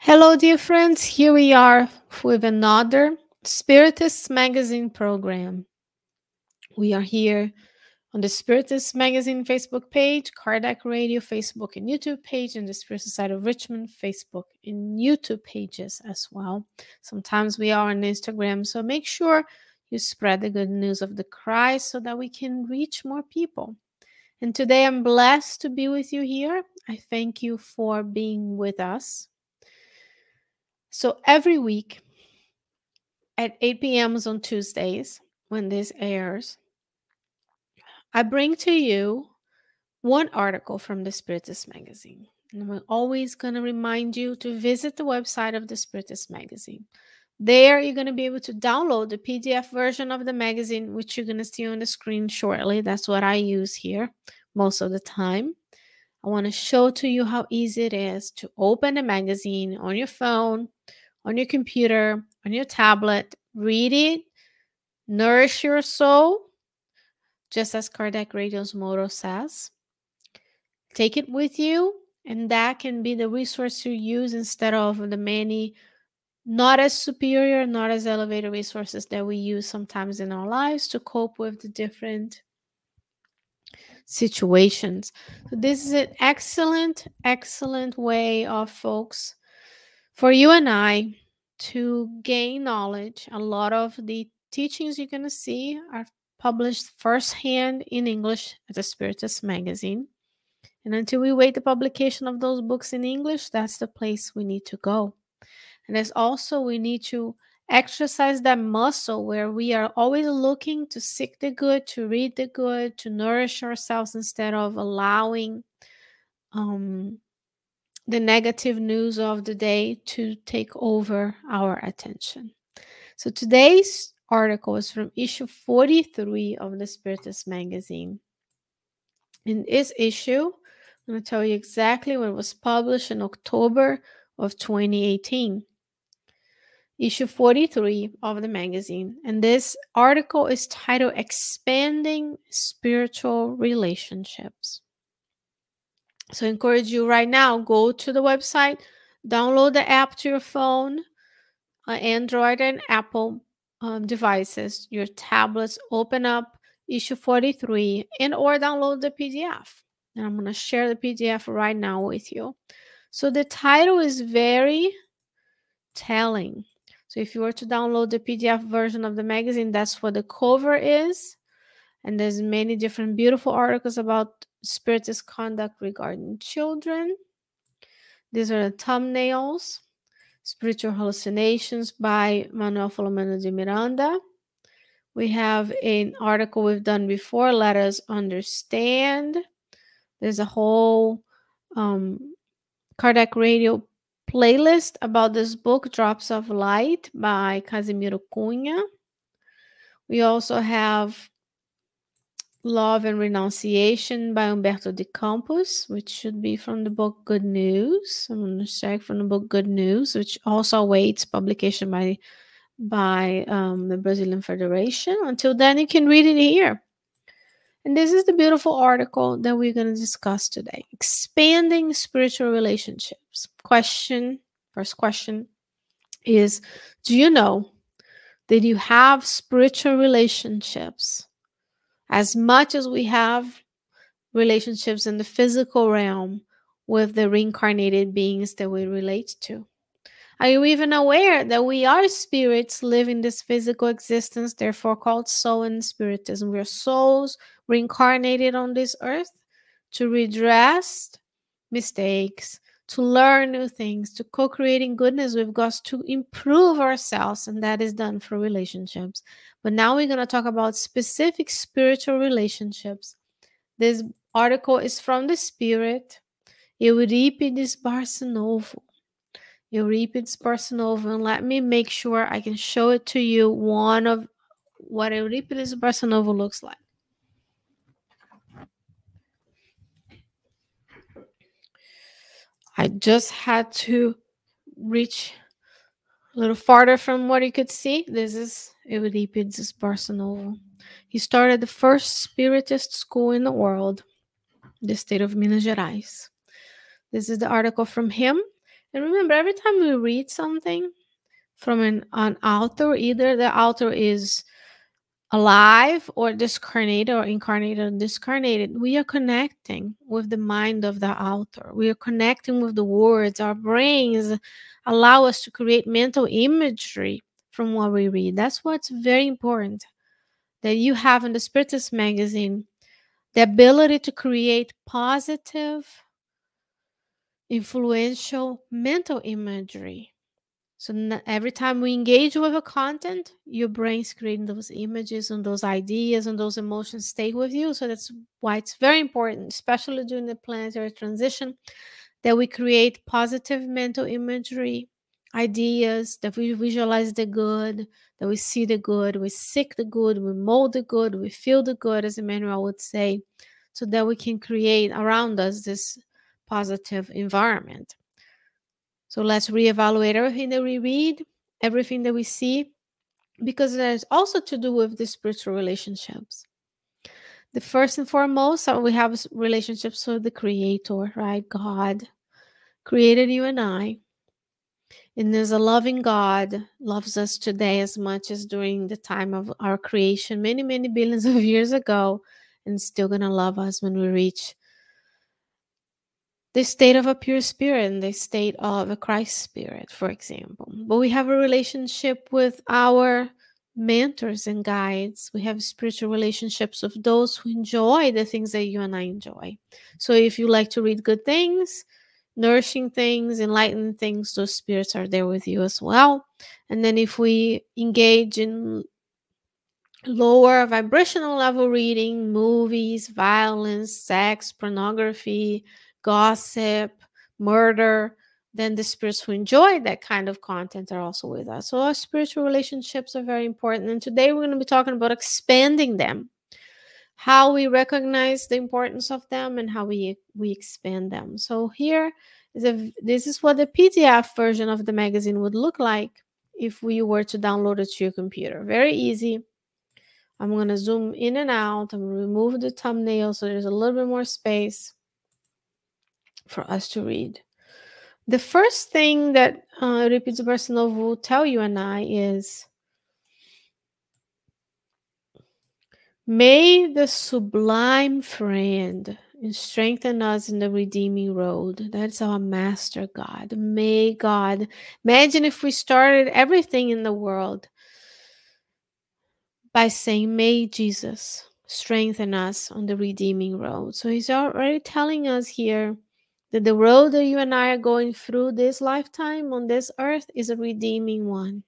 Hello, dear friends. Here we are with another Spiritist Magazine program. We are here on the Spiritist Magazine Facebook page, Kardec Radio Facebook and YouTube page, and the Spiritist Society of Richmond Facebook and YouTube pages as well. Sometimes we are on Instagram, so make sure you spread the good news of the Christ so that we can reach more people. And today I'm blessed to be with you here. I thank you for being with us. So every week at 8 p.m. on Tuesdays, when this airs, I bring to you one article from the Spiritist magazine. And I'm always going to remind you to visit the website of the Spiritist magazine. There, you're going to be able to download the PDF version of the magazine, which you're going to see on the screen shortly. That's what I use here most of the time. I want to show to you how easy it is to open a magazine on your phone, on your computer, on your tablet, read it, nourish your soul, just as Kardec Radio's motto says. Take it with you, and that can be the resource you use instead of the many not as superior, not as elevated resources that we use sometimes in our lives to cope with the different situations. So this is an excellent, excellent way of folks for you and I to gain knowledge. A lot of the teachings you're going to see are published firsthand in English at the Spiritist magazine. And until we wait the publication of those books in English, that's the place we need to go. And as also we need to exercise that muscle where we are always looking to seek the good, to read the good, to nourish ourselves instead of allowing um, the negative news of the day to take over our attention. So today's article is from issue 43 of the Spiritist magazine. In this issue, I'm going to tell you exactly when it was published in October of 2018 issue 43 of the magazine. And this article is titled Expanding Spiritual Relationships. So I encourage you right now, go to the website, download the app to your phone, uh, Android and Apple um, devices, your tablets, open up issue 43 and or download the PDF. And I'm going to share the PDF right now with you. So the title is very telling. So if you were to download the PDF version of the magazine, that's what the cover is. And there's many different beautiful articles about spiritist conduct regarding children. These are the thumbnails. Spiritual Hallucinations by Manoel Philomeno de Miranda. We have an article we've done before, Let Us Understand. There's a whole um, Kardec Radio playlist about this book, Drops of Light by Casimiro Cunha. We also have Love and Renunciation by Humberto de Campos, which should be from the book Good News. I'm going to check from the book Good News, which also awaits publication by by um, the Brazilian Federation. Until then, you can read it here. And this is the beautiful article that we're going to discuss today expanding spiritual relationships. Question, first question is Do you know that you have spiritual relationships as much as we have relationships in the physical realm with the reincarnated beings that we relate to? Are you even aware that we are spirits living this physical existence, therefore called soul and spiritism? We are souls reincarnated on this earth to redress mistakes, to learn new things, to co creating goodness with God, to improve ourselves, and that is done for relationships. But now we're going to talk about specific spiritual relationships. This article is from the Spirit, Euripedes Barsanulfo. Euripedes Barsanulfo, and let me make sure I can show it to you one of what Euripedes Barsanulfo looks like. I just had to reach a little farther from what you could see. This is Euripedes Barsanulfo. He started the first spiritist school in the world, the state of Minas Gerais. This is the article from him. And remember, every time we read something from an, an author, either the author is alive or discarnated or incarnated or discarnated, we are connecting with the mind of the author. We are connecting with the words. Our brains allow us to create mental imagery from what we read. That's what's very important that you have in the Spiritist magazine the ability to create positive, influential mental imagery so every time we engage with a content, your brain's creating those images and those ideas and those emotions stay with you. So that's why it's very important, especially during the planetary transition, that we create positive mental imagery, ideas, that we visualize the good, that we see the good, we seek the good, we mold the good, we feel the good, as Emmanuel would say, so that we can create around us this positive environment. So let's reevaluate everything that we read, everything that we see, because there's also to do with the spiritual relationships. The first and foremost, uh, we have relationships with the Creator, right? God created you and I. And there's a loving God loves us today as much as during the time of our creation, many, many billions of years ago, and still gonna love us when we reach the state of a pure spirit and the state of a Christ spirit, for example. But we have a relationship with our mentors and guides. We have spiritual relationships with those who enjoy the things that you and I enjoy. So if you like to read good things, nourishing things, enlightening things, those spirits are there with you as well. And then if we engage in lower vibrational level reading, movies, violence, sex, pornography, gossip, murder, then the spirits who enjoy that kind of content are also with us. So our spiritual relationships are very important. And today we're going to be talking about expanding them, how we recognize the importance of them and how we we expand them. So here is a this is what the PDF version of the magazine would look like if we were to download it to your computer. Very easy. I'm going to zoom in and out. I'm going to remove the thumbnail so there's a little bit more space for us to read. The first thing that uh, Euripedes Barsanulfo will tell you and I is May the sublime friend strengthen us in the redeeming road. That's our master God. May God. Imagine if we started everything in the world by saying, May Jesus strengthen us on the redeeming road. So he's already telling us here that the road that you and I are going through this lifetime on this earth is a redeeming one.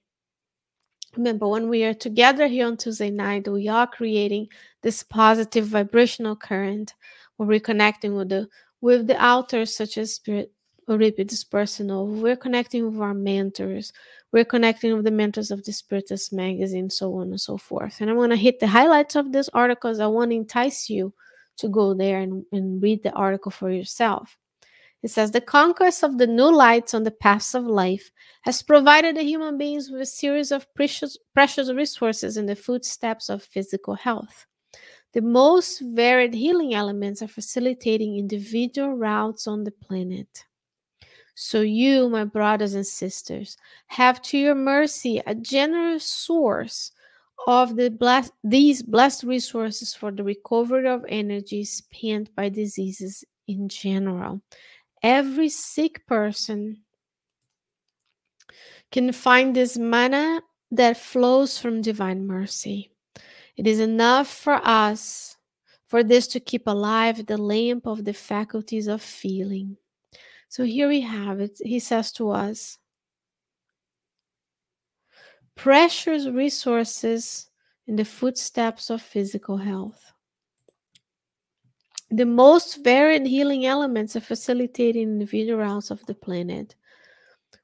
Remember, when we are together here on Tuesday night, we are creating this positive vibrational current we're reconnecting with the with the authors such as Spirit Euripedes Barsanulfo. We're connecting with our mentors. We're connecting with the mentors of the Spiritist magazine, so on and so forth. And I'm going to hit the highlights of this article I want to entice you to go there and, and read the article for yourself. It says the conquest of the new lights on the paths of life has provided the human beings with a series of precious, precious resources in the footsteps of physical health. The most varied healing elements are facilitating individual routes on the planet. So, you, my brothers and sisters, have to your mercy a generous source of the these blessed resources for the recovery of energy spent by diseases in general every sick person can find this manna that flows from divine mercy. It is enough for us for this to keep alive the lamp of the faculties of feeling. So here we have it. He says to us precious resources in the footsteps of physical health the most varied healing elements are facilitating individual routes of the planet.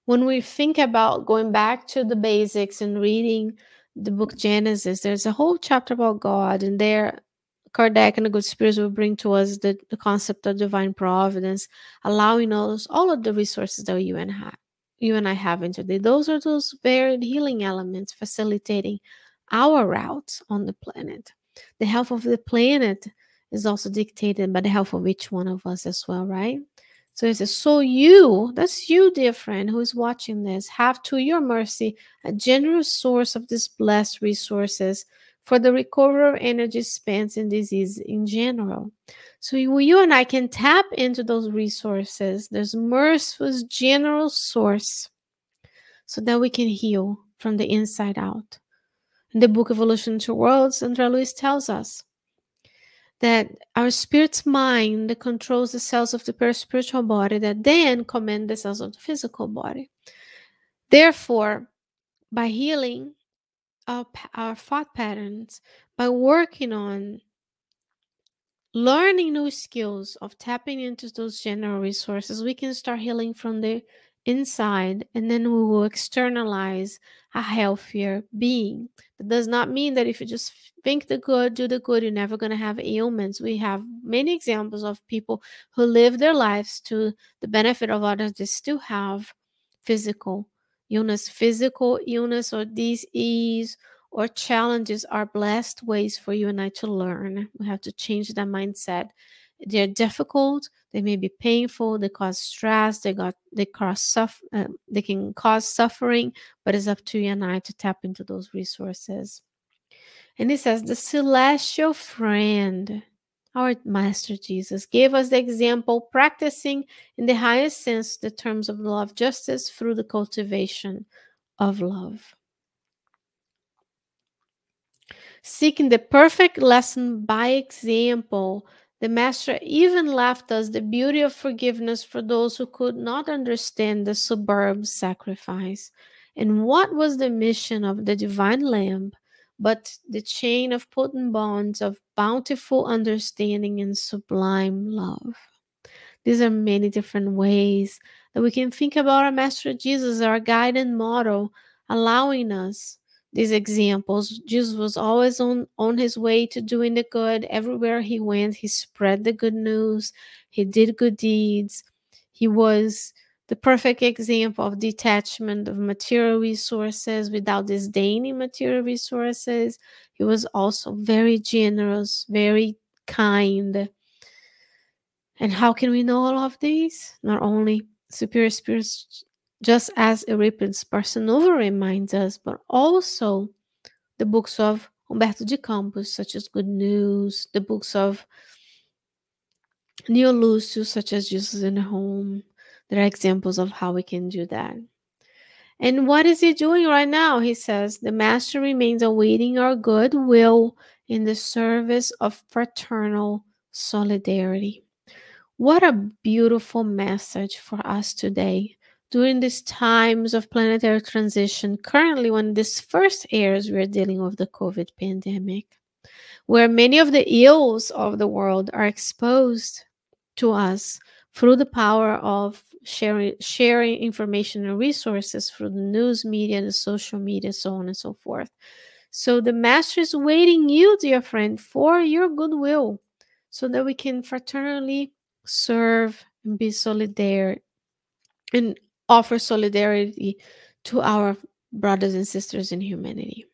When we think about going back to the basics and reading the book Genesis, there's a whole chapter about God, and there Kardec and the good spirits will bring to us the, the concept of divine providence, allowing us all of the resources that you and, ha- you and I have today. Those are those varied healing elements facilitating our routes on the planet. The health of the planet is also dictated by the health of each one of us as well, right? So he says, So you, that's you, dear friend, who is watching this, have to your mercy a generous source of these blessed resources for the recovery of energy spent in disease in general. So you, you and I can tap into those resources. There's merciful general source so that we can heal from the inside out. In the book Evolution to Worlds, André Luiz tells us that our spirit's mind controls the cells of the spiritual body that then command the cells of the physical body. Therefore, by healing our, our thought patterns, by working on learning new skills of tapping into those general resources, we can start healing from the inside and then we will externalize a healthier being. That does not mean that if you just think the good, do the good, you're never going to have ailments. We have many examples of people who live their lives to the benefit of others They still have physical illness. Physical illness or disease or challenges are blessed ways for you and I to learn. We have to change that mindset. They're difficult, they may be painful, they cause stress, they got they cause suffer, uh, they can cause suffering, but it's up to you and I to tap into those resources. And he says, the celestial friend, our Master Jesus, gave us the example practicing in the highest sense the terms of love justice through the cultivation of love. Seeking the perfect lesson by example, the Master even left us the beauty of forgiveness for those who could not understand the superb sacrifice. And what was the mission of the divine lamb but the chain of potent bonds of bountiful understanding and sublime love? These are many different ways that we can think about our Master Jesus, our guide and model, allowing us these examples. Jesus was always on, on his way to doing the good. Everywhere he went, he spread the good news, he did good deeds. He was the perfect example of detachment of material resources without disdaining material resources. He was also very generous, very kind. And how can we know all of these? Not only superior spirits just as Euripedes Barsanulfo reminds us, but also the books of Humberto de Campos, such as Good News, the books of Neio Lucio, such as Jesus in the Home. There are examples of how we can do that. And what is he doing right now? He says, The Master remains awaiting our good will in the service of fraternal solidarity. What a beautiful message for us today during these times of planetary transition, currently, when this first airs, we're dealing with the COVID pandemic, where many of the ills of the world are exposed to us through the power of sharing sharing information and resources through the news media, the social media, so on and so forth. So the master is waiting you, dear friend, for your goodwill, so that we can fraternally serve and be solidarity and offer solidarity to our brothers and sisters in humanity.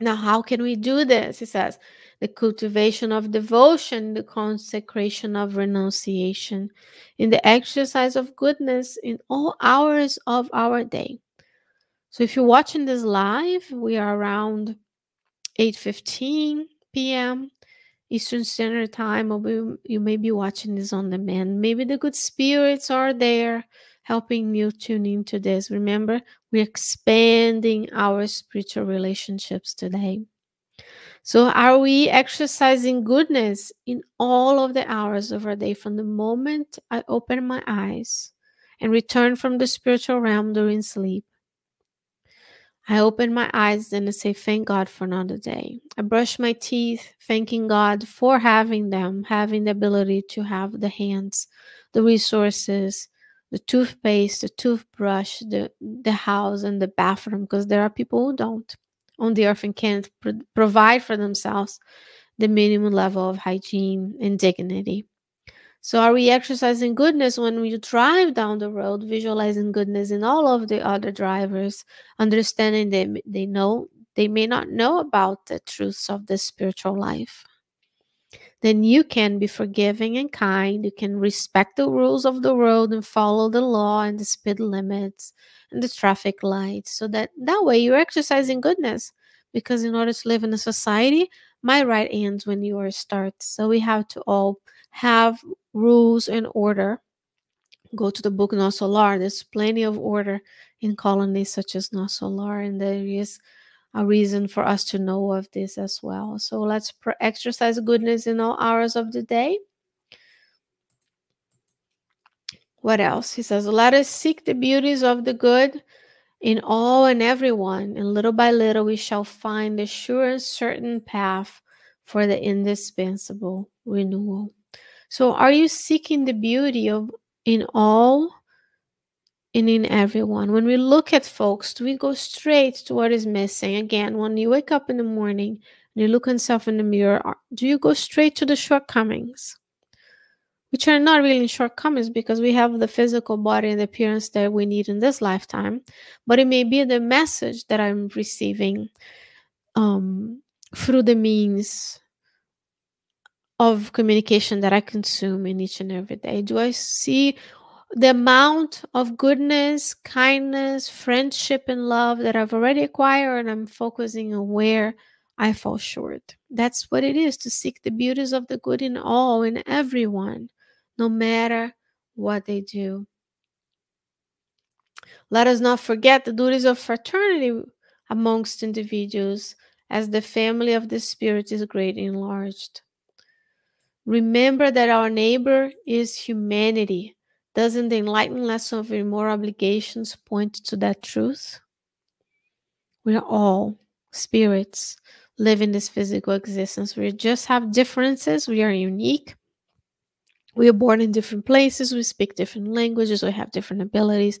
Now, how can we do this? He says, the cultivation of devotion, the consecration of renunciation, in the exercise of goodness in all hours of our day. So if you're watching this live, we are around 8:15 p.m. Eastern Standard Time, or you may be watching this on demand. Maybe the good spirits are there helping you tune into this. Remember, we're expanding our spiritual relationships today. So, are we exercising goodness in all of the hours of our day from the moment I open my eyes and return from the spiritual realm during sleep? I open my eyes and I say, Thank God for another day. I brush my teeth, thanking God for having them, having the ability to have the hands, the resources, the toothpaste, the toothbrush, the, the house, and the bathroom, because there are people who don't on the earth and can't pro- provide for themselves the minimum level of hygiene and dignity. So, are we exercising goodness when we drive down the road, visualizing goodness in all of the other drivers, understanding that they know they may not know about the truths of the spiritual life? Then you can be forgiving and kind. You can respect the rules of the road and follow the law and the speed limits and the traffic lights. So that that way you're exercising goodness. Because in order to live in a society, my right ends when yours starts. So we have to all have rules and order. Go to the book Nosso Lar. There's plenty of order in colonies such as Nosso Lar, and there is a reason for us to know of this as well. So let's exercise goodness in all hours of the day. What else? He says, Let us seek the beauties of the good in all and everyone, and little by little we shall find the sure and certain path for the indispensable renewal. So, are you seeking the beauty of in all and in everyone. When we look at folks, do we go straight to what is missing? Again, when you wake up in the morning and you look yourself in the mirror, do you go straight to the shortcomings? Which are not really shortcomings because we have the physical body and the appearance that we need in this lifetime, but it may be the message that I'm receiving um, through the means of communication that I consume in each and every day. Do I see the amount of goodness, kindness, friendship, and love that I've already acquired, and I'm focusing on where I fall short. That's what it is to seek the beauties of the good in all, in everyone, no matter what they do. Let us not forget the duties of fraternity amongst individuals, as the family of the Spirit is greatly enlarged. Remember that our neighbor is humanity doesn't the enlightened lesson of your moral obligations point to that truth? We are all spirits living this physical existence. We just have differences. We are unique. We are born in different places. We speak different languages. We have different abilities,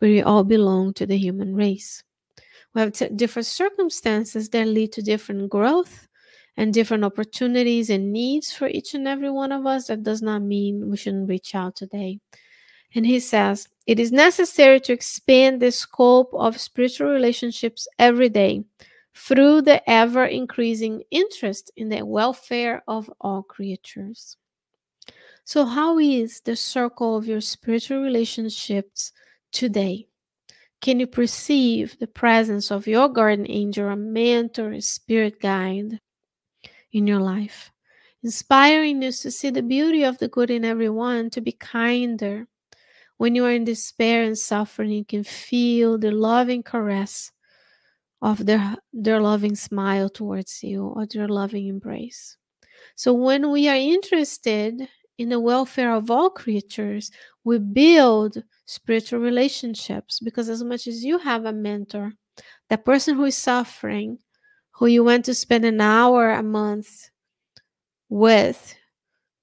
but we all belong to the human race. We have t- different circumstances that lead to different growth and different opportunities and needs for each and every one of us. That does not mean we shouldn't reach out today. And he says, it is necessary to expand the scope of spiritual relationships every day through the ever increasing interest in the welfare of all creatures. So, how is the circle of your spiritual relationships today? Can you perceive the presence of your guardian angel, a mentor, a spirit guide in your life? Inspiring us to see the beauty of the good in everyone, to be kinder, when you are in despair and suffering, you can feel the loving caress of their, their loving smile towards you or their loving embrace. So, when we are interested in the welfare of all creatures, we build spiritual relationships because, as much as you have a mentor, that person who is suffering, who you went to spend an hour a month with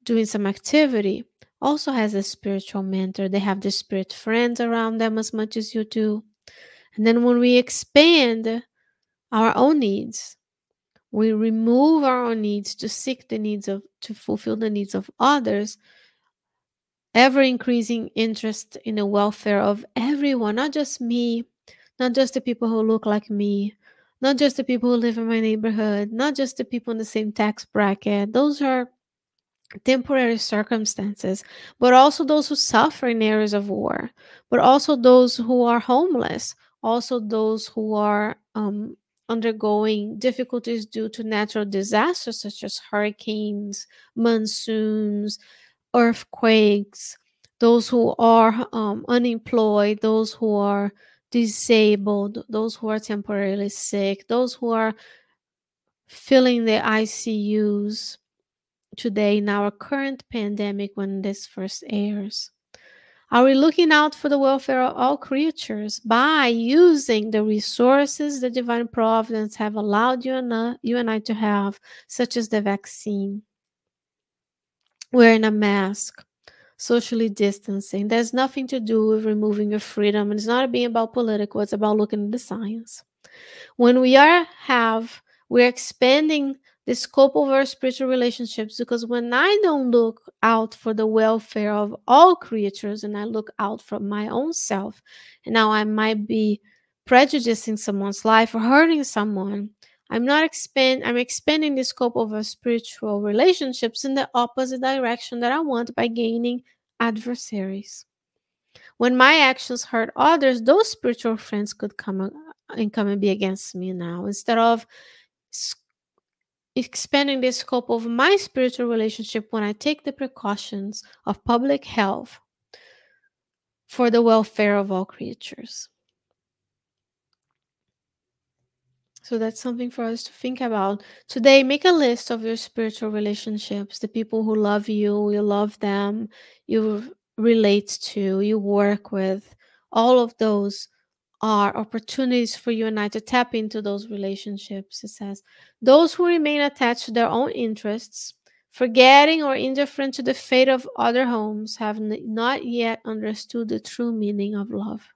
doing some activity, also has a spiritual mentor. They have the spirit friends around them as much as you do. And then when we expand our own needs, we remove our own needs to seek the needs of, to fulfill the needs of others, ever increasing interest in the welfare of everyone, not just me, not just the people who look like me, not just the people who live in my neighborhood, not just the people in the same tax bracket. Those are temporary circumstances, but also those who suffer in areas of war, but also those who are homeless, also those who are um, undergoing difficulties due to natural disasters such as hurricanes, monsoons, earthquakes, those who are um, unemployed, those who are disabled, those who are temporarily sick, those who are filling the ICUs today in our current pandemic when this first airs? Are we looking out for the welfare of all creatures by using the resources the divine providence have allowed you and, you and I to have, such as the vaccine, wearing a mask, socially distancing? There's nothing to do with removing your freedom. It's not being about political, it's about looking at the science. When we are have we're expanding the scope of our spiritual relationships because when I don't look out for the welfare of all creatures and I look out for my own self, and now I might be prejudicing someone's life or hurting someone, I'm not expand I'm expanding the scope of our spiritual relationships in the opposite direction that I want by gaining adversaries. When my actions hurt others, those spiritual friends could come and come and be against me now. Instead of expanding the scope of my spiritual relationship when I take the precautions of public health for the welfare of all creatures. So that's something for us to think about. Today, make a list of your spiritual relationships, the people who love you, you love them, you relate to, you work with. All of those are opportunities for you and I to tap into those relationships. It says, those who remain attached to their own interests, forgetting or indifferent to the fate of other homes, have not yet understood the true meaning of love.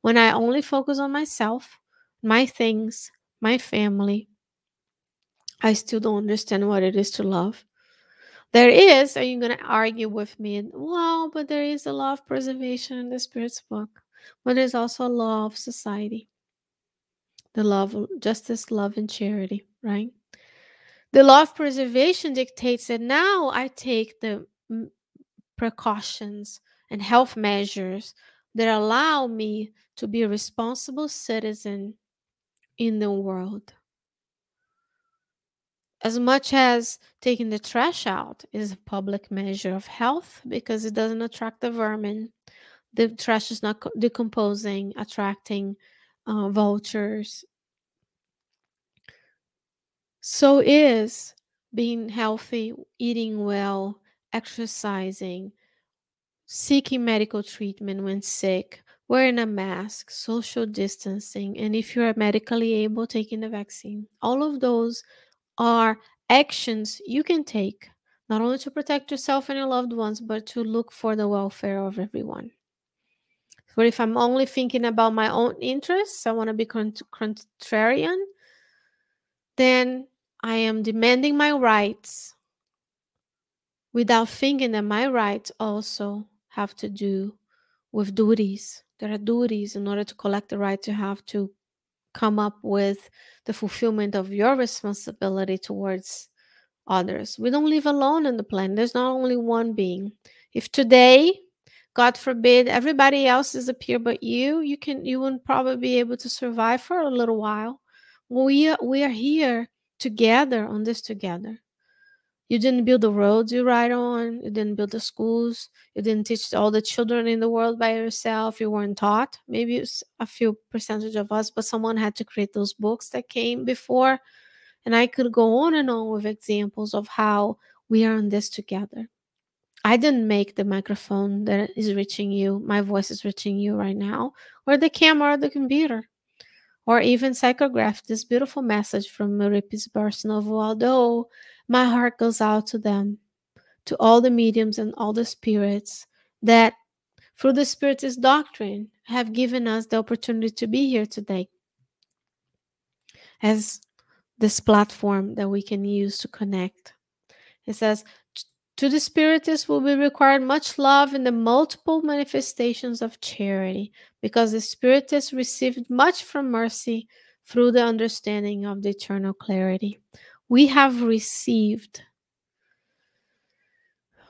When I only focus on myself, my things, my family, I still don't understand what it is to love. There is, are you going to argue with me? Well, but there is a law of preservation in the Spirit's book, but there's also a law of society the love, justice, love, and charity, right? The law of preservation dictates that now I take the precautions and health measures that allow me to be a responsible citizen in the world. As much as taking the trash out is a public measure of health because it doesn't attract the vermin, the trash is not decomposing, attracting uh, vultures. So is being healthy, eating well, exercising, seeking medical treatment when sick, wearing a mask, social distancing, and if you are medically able, taking the vaccine. All of those are actions you can take, not only to protect yourself and your loved ones, but to look for the welfare of everyone. But if I'm only thinking about my own interests, I want to be contrarian, then I am demanding my rights without thinking that my rights also have to do with duties there are duties in order to collect the right to have to come up with the fulfillment of your responsibility towards others. We don't live alone on the planet. There's not only one being. If today, God forbid, everybody else disappear but you, you can you wouldn't probably be able to survive for a little while. We are, we are here together on this together. You didn't build the roads you ride on. You didn't build the schools. You didn't teach all the children in the world by yourself. You weren't taught. Maybe it's a few percentage of us, but someone had to create those books that came before. And I could go on and on with examples of how we are in this together. I didn't make the microphone that is reaching you, my voice is reaching you right now, or the camera or the computer or even psychograph this beautiful message from Euripedes Barsanulfo, although my heart goes out to them, to all the mediums and all the spirits that, through the Spiritist doctrine, have given us the opportunity to be here today as this platform that we can use to connect. It says, to the Spiritists will be required much love in the multiple manifestations of charity, because the Spiritists received much from mercy through the understanding of the eternal clarity. We have received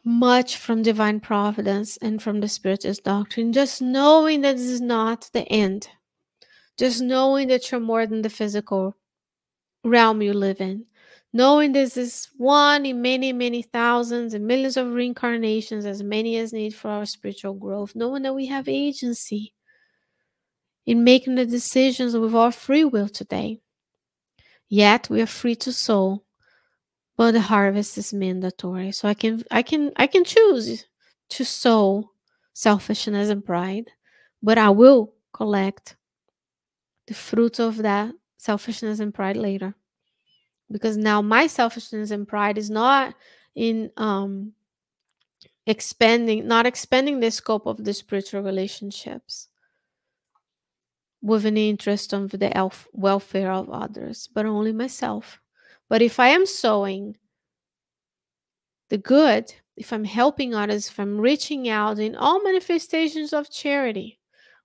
much from divine providence and from the Spiritist doctrine, just knowing that this is not the end, just knowing that you're more than the physical realm you live in knowing this is one in many, many thousands and millions of reincarnations, as many as need for our spiritual growth, knowing that we have agency in making the decisions with our free will today. Yet we are free to sow, but the harvest is mandatory. So I can I can I can choose to sow selfishness and pride, but I will collect the fruit of that selfishness and pride later because now my selfishness and pride is not in um expanding not expanding the scope of the spiritual relationships with an interest of the elf welfare of others but only myself. But if i am sowing the good if i'm helping others if i'm reaching out in all manifestations of charity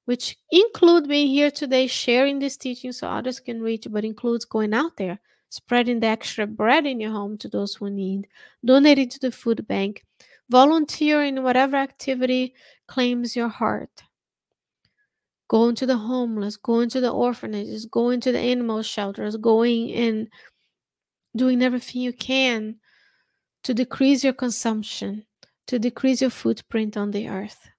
which include being here today sharing this teaching so others can reach but includes going out there spreading the extra bread in your home to those who need, donating to the food bank, volunteer in whatever activity claims your heart. Going to the homeless, going to the orphanages, going to the animal shelters, going and doing everything you can to decrease your consumption, to decrease your footprint on the earth.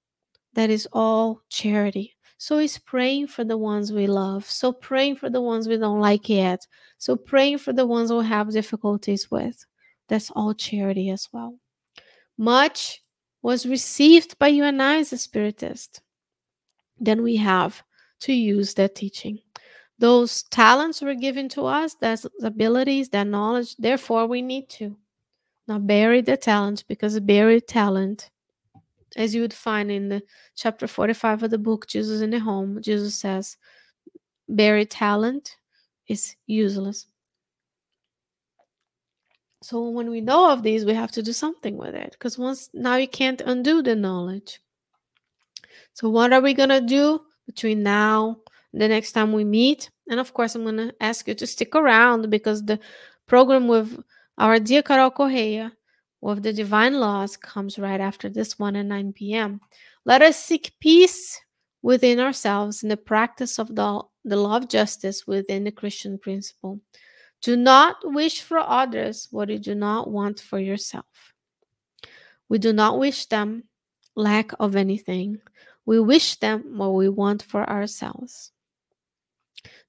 That is all charity. So it's praying for the ones we love. So praying for the ones we don't like yet. So praying for the ones we have difficulties with. That's all charity as well. Much was received by you and I as a spiritist. Then we have to use that teaching. Those talents were given to us, those abilities, that knowledge. Therefore, we need to not bury the talent because buried talent as you would find in the chapter 45 of the book jesus in the home jesus says buried talent is useless. So when we know of these we have to do something with it because once now you can't undo the knowledge. So what are we going to do between now and the next time we meet? And of course i'm going to ask you to stick around because the program with our dear carol correa of the divine laws comes right after this one at 9 p.m. Let us seek peace within ourselves in the practice of the, the law of justice within the Christian principle. Do not wish for others what you do not want for yourself. We do not wish them lack of anything. We wish them what we want for ourselves.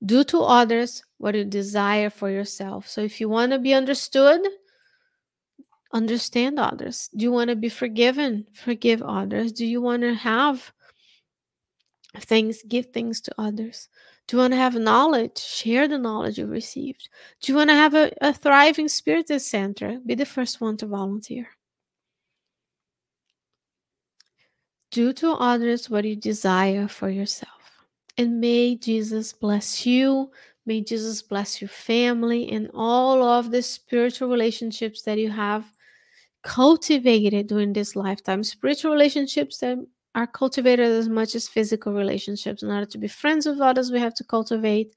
Do to others what you desire for yourself. So if you want to be understood, understand others? Do you want to be forgiven? Forgive others. Do you want to have things, give things to others? Do you want to have knowledge? Share the knowledge you received. Do you want to have a, a thriving spirit center? Be the first one to volunteer. Do to others what you desire for yourself. And may Jesus bless you. May Jesus bless your family and all of the spiritual relationships that you have cultivated during this lifetime. Spiritual relationships that are cultivated as much as physical relationships. In order to be friends with others, we have to cultivate.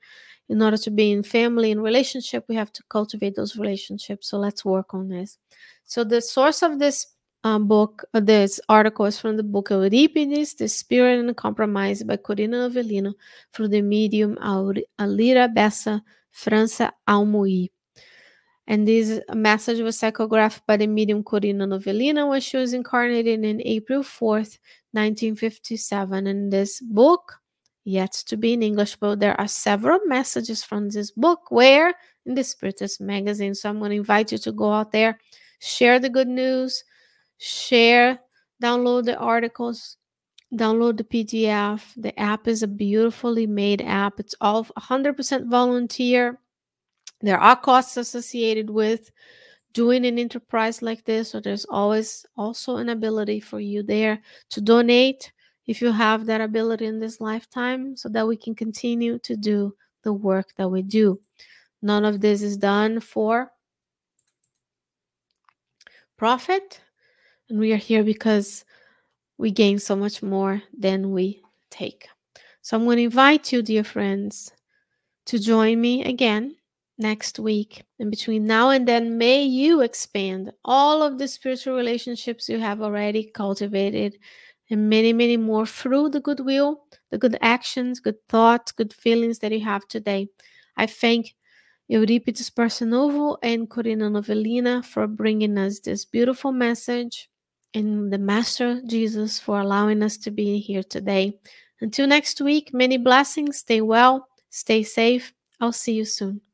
In order to be in family and relationship, we have to cultivate those relationships. So let's work on this. So the source of this um, book, uh, this article is from the book Euripedes, The Spirit and Compromise by Corina Novelino through the medium Alira Bessa França Almoí. And this message was psychographed by the medium Corina Novelino when she was incarnated in April 4th, 1957. And this book, yet to be in English, but there are several messages from this book where in the Spiritist magazine. So I'm going to invite you to go out there, share the good news, share, download the articles, download the PDF. The app is a beautifully made app. It's all 100% volunteer there are costs associated with doing an enterprise like this, so there's always also an ability for you there to donate if you have that ability in this lifetime so that we can continue to do the work that we do. None of this is done for profit, and we are here because we gain so much more than we take. So I'm going to invite you, dear friends, to join me again next week. And between now and then, may you expand all of the spiritual relationships you have already cultivated and many, many more through the goodwill, the good actions, good thoughts, good feelings that you have today. I thank Euripedes Barsanulfo and Corina Novelina for bringing us this beautiful message and the Master Jesus for allowing us to be here today. Until next week, many blessings. Stay well, stay safe. I'll see you soon.